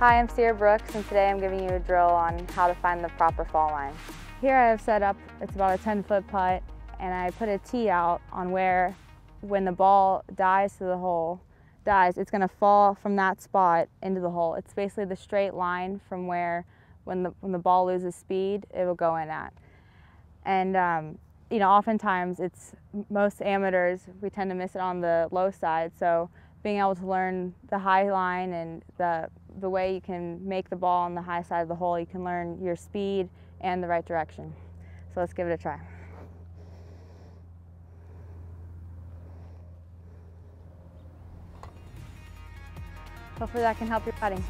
Hi, I'm Sierra Brooks and today I'm giving you a drill on how to find the proper fall line. Here I have set up, it's about a 10 foot putt and I put a tee out on where when the ball dies to the hole, dies, it's gonna fall from that spot into the hole. It's basically the straight line from where when the, when the ball loses speed, it will go in at. And um, you know, oftentimes it's most amateurs, we tend to miss it on the low side. So being able to learn the high line and the, the way you can make the ball on the high side of the hole, you can learn your speed and the right direction. So let's give it a try. Hopefully that can help your putting.